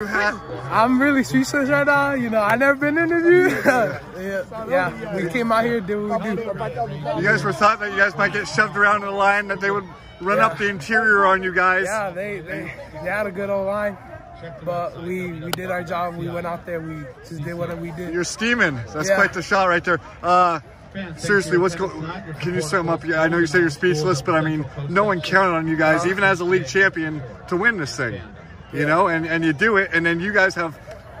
I'm really speechless right now. You know, I never been interviewed. yeah, yeah, we came out here, did what we do. You guys were thought that you guys might get shoved around in the line, that they would run Yeah. up the interior on you guys. Yeah, they, they they had a good old line, but we we did our job. We went out there. We just did what we did. You're steaming. That's Yeah. quite the shot right there. Uh, seriously, what's going? Can you sum up? I know you say you're speechless, but I mean, no one counted on you guys, even as a league champion, to win this thing. You know, and and you do it, and then you guys have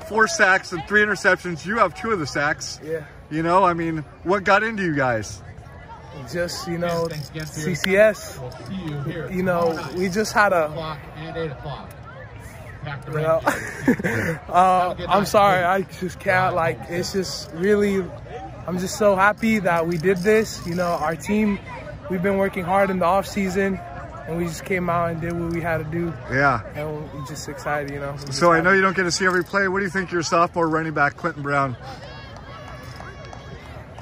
four sacks and three interceptions. You have two of the sacks. Yeah, You know, I mean, what got into you guys? just you know, CCS. You know, we just had a. o'clock and eight o'clock. Back You know, uh, I'm sorry, I just can't. Like, it's just really, I'm just so happy that we did this. You know, our team, we've been working hard in the off season, and we just came out and did what we had to do, Yeah. and we're just excited. You know. So I know you don't get to see every play. What do you think your sophomore running back, Clinton Brown?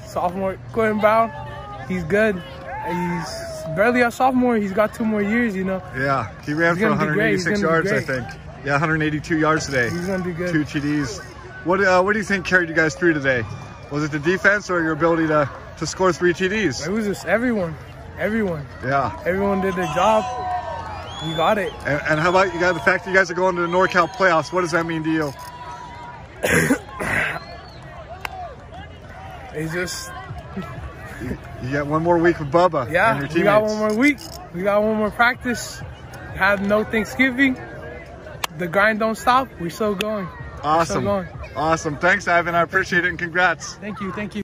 sophomore Quentin Brown, he's good. He's barely a sophomore. He's got two more years. You know, Yeah, he ran He's for gonna be great. He's 186 yards, I think. Yeah, 182 yards today. he's gonna do good. Two TDs. What uh, What do you think carried you guys through today? Was it the defense or your ability to to score three TDs? It was just everyone, everyone, Yeah. everyone did their job. We got it. And, and how about you guys? The fact that you guys are going to the NorCal playoffs. What does that mean to you? It's just You got one more week with Bubba Yeah, we got one more week. We got one more practice. Have no Thanksgiving. The grind don't stop. We're still going. Awesome. going. Awesome. Thanks, Ivan. I appreciate it and congrats. Thank you. Thank you.